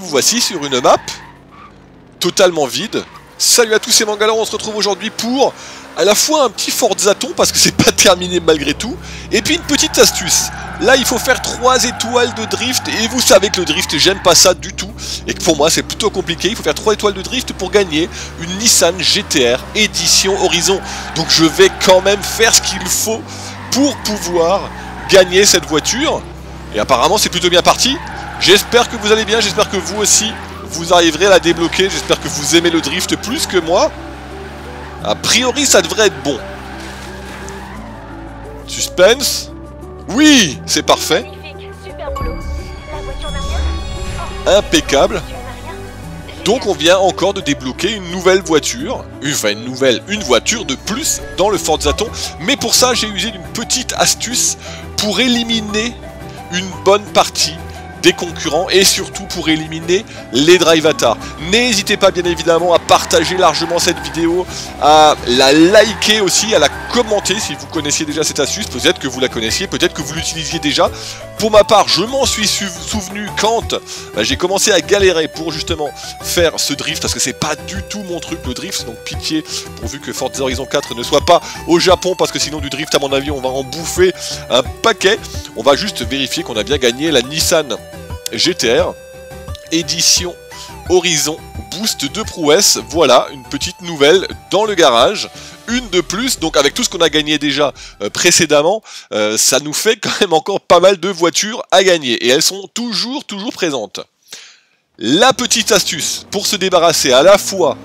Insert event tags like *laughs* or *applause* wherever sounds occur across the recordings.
Vous voici sur une map totalement vide. Salut à tous, c'est Mangala, on se retrouve aujourd'hui pour à la fois un petit Forzaton parce que c'est pas *laughs* terminé malgré tout, et puis une petite astuce. Là, il faut faire 3 étoiles de drift, et vous savez que le drift, j'aime pas ça du tout, et que pour moi, c'est plutôt compliqué. Il faut faire 3 étoiles de drift pour gagner une Nissan GTR édition Horizon. Donc je vais quand même faire ce qu'il faut pour pouvoir gagner cette voiture. Et apparemment, c'est plutôt bien parti. J'espère que vous allez bien, j'espère que vous aussi, vous arriverez à la débloquer. J'espère que vous aimez le drift plus que moi. A priori, ça devrait être bon. Suspense? Oui, c'est parfait. Impeccable. Donc on vient encore de débloquer une nouvelle voiture, enfin une nouvelle, une voiture de plus dans le Forzaton. Mais pour ça, j'ai usé une petite astuce pour éliminer une bonne partie des concurrents et surtout pour éliminer les drivatars. N'hésitez pas bien évidemment à partager largement cette vidéo, à la liker aussi, à la commenter si vous connaissiez déjà cette astuce, peut-être que vous la connaissiez, peut-être que vous l'utilisiez déjà. Pour ma part, je m'en suis souvenu quand bah, j'ai commencé à galérer pour justement faire ce drift, parce que c'est pas du tout mon truc le drift, donc pitié, pourvu que Forza Horizon 4 ne soit pas au Japon, parce que sinon du drift à mon avis on va en bouffer un paquet. On va juste vérifier qu'on a bien gagné la Nissan GTR, édition Horizon Boost de prouesse. Voilà, une petite nouvelle dans le garage. Une de plus, donc avec tout ce qu'on a gagné déjà euh, précédemment, euh, ça nous fait quand même encore pas mal de voitures à gagner. Et elles sont toujours, toujours présentes. La petite astuce pour se débarrasser à la fois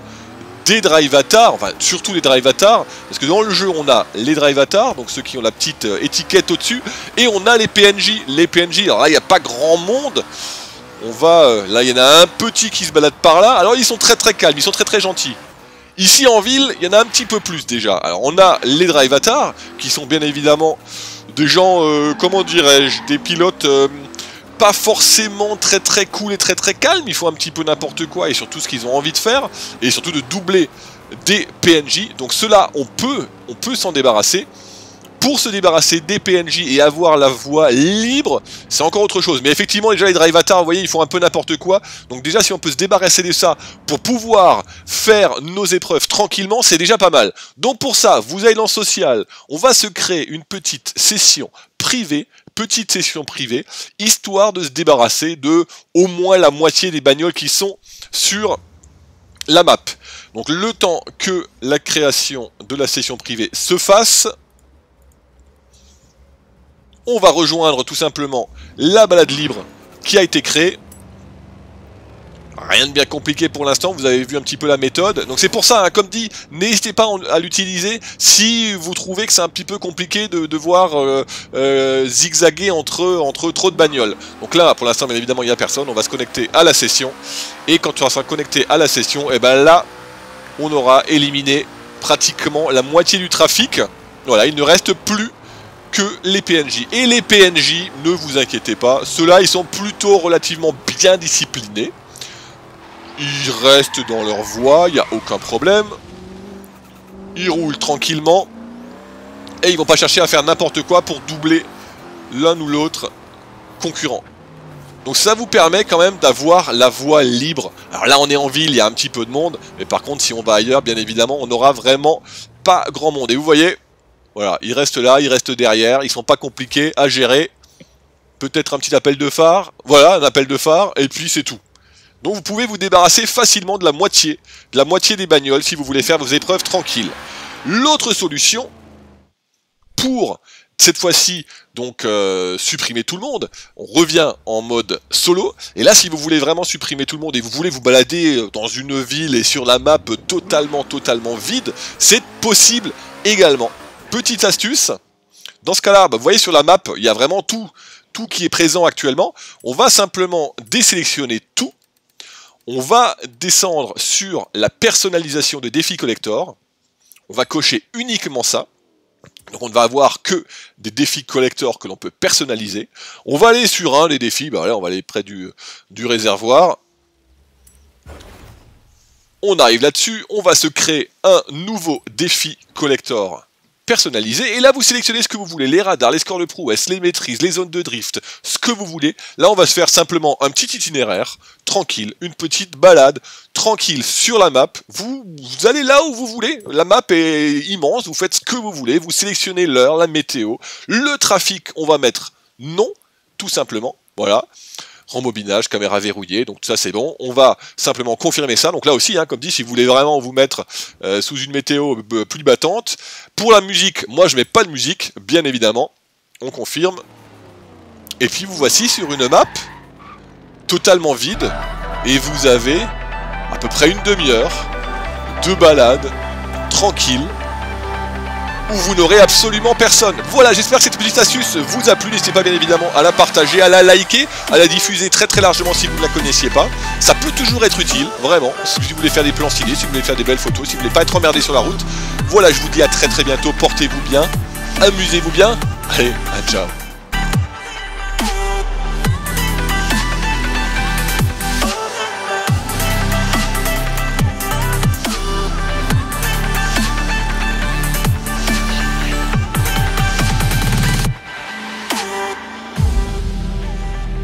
des drive enfin surtout les drive parce que dans le jeu on a les drive donc ceux qui ont la petite euh, étiquette au-dessus, et on a les PNJ. Les PNJ, alors là il n'y a pas grand monde, on va, euh, là il y en a un petit qui se balade par là, alors ils sont très très calmes, ils sont très très gentils. Ici en ville, il y en a un petit peu plus déjà. Alors on a les drive qui sont bien évidemment des gens, euh, comment dirais-je, des pilotes pas forcément très très cool et très très calme, ils font un petit peu n'importe quoi et surtout ce qu'ils ont envie de faire, et surtout de doubler des PNJ. Donc cela, on peut, on peut s'en débarrasser. Pour se débarrasser des PNJ et avoir la voie libre, c'est encore autre chose. Mais effectivement, déjà les drive vous voyez, ils font un peu n'importe quoi. Donc déjà, si on peut se débarrasser de ça pour pouvoir faire nos épreuves tranquillement, c'est déjà pas mal. Donc pour ça, vous allez dans Social, on va se créer une petite session privée petite session privée, histoire de se débarrasser de au moins la moitié des bagnoles qui sont sur la map. Donc le temps que la création de la session privée se fasse, on va rejoindre tout simplement la balade libre qui a été créée. Rien de bien compliqué pour l'instant, vous avez vu un petit peu la méthode. Donc c'est pour ça, hein, comme dit, n'hésitez pas à l'utiliser si vous trouvez que c'est un petit peu compliqué de devoir euh, euh, zigzaguer entre, entre trop de bagnoles. Donc là, pour l'instant, bien évidemment, il n'y a personne. On va se connecter à la session. Et quand on sera connecté à la session, et eh ben là, on aura éliminé pratiquement la moitié du trafic. Voilà, il ne reste plus que les PNJ. Et les PNJ, ne vous inquiétez pas, ceux-là, ils sont plutôt relativement bien disciplinés. Ils restent dans leur voie, il n'y a aucun problème. Ils roulent tranquillement. Et ils vont pas chercher à faire n'importe quoi pour doubler l'un ou l'autre concurrent. Donc ça vous permet quand même d'avoir la voie libre. Alors là on est en ville, il y a un petit peu de monde. Mais par contre si on va ailleurs, bien évidemment, on n'aura vraiment pas grand monde. Et vous voyez, voilà, ils restent là, ils restent derrière. Ils sont pas compliqués à gérer. Peut-être un petit appel de phare. Voilà, un appel de phare. Et puis c'est tout. Donc vous pouvez vous débarrasser facilement de la moitié, de la moitié des bagnoles si vous voulez faire vos épreuves tranquilles. L'autre solution, pour cette fois-ci donc euh, supprimer tout le monde, on revient en mode solo, et là si vous voulez vraiment supprimer tout le monde et vous voulez vous balader euh, dans une ville et sur la map totalement totalement vide, c'est possible également. Petite astuce, dans ce cas-là, bah, vous voyez sur la map, il y a vraiment tout, tout qui est présent actuellement, on va simplement désélectionner tout, on va descendre sur la personnalisation de défis collector. On va cocher uniquement ça. Donc on ne va avoir que des défis collector que l'on peut personnaliser. On va aller sur un des défis, bah là on va aller près du, du réservoir. On arrive là-dessus, on va se créer un nouveau défi collector personnalisé. Et là, vous sélectionnez ce que vous voulez, les radars, les scores de prouesse, les maîtrises, les zones de drift, ce que vous voulez. Là, on va se faire simplement un petit itinéraire, tranquille, une petite balade, tranquille sur la map. Vous, vous allez là où vous voulez. La map est immense, vous faites ce que vous voulez, vous sélectionnez l'heure, la météo, le trafic, on va mettre non, tout simplement. Voilà rembobinage, caméra verrouillée, donc ça c'est bon. On va simplement confirmer ça. Donc là aussi, hein, comme dit, si vous voulez vraiment vous mettre euh, sous une météo euh, plus battante. Pour la musique, moi je mets pas de musique, bien évidemment. On confirme. Et puis vous voici sur une map totalement vide. Et vous avez à peu près une demi-heure de balade tranquille vous n'aurez absolument personne. Voilà, j'espère que cette petite astuce vous a plu. N'hésitez pas bien évidemment à la partager, à la liker, à la diffuser très très largement si vous ne la connaissiez pas. Ça peut toujours être utile, vraiment. Si vous voulez faire des plans stylés, si vous voulez faire des belles photos, si vous voulez pas être emmerdé sur la route. Voilà, je vous dis à très très bientôt. Portez-vous bien, amusez-vous bien. Allez, à ciao.